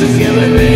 together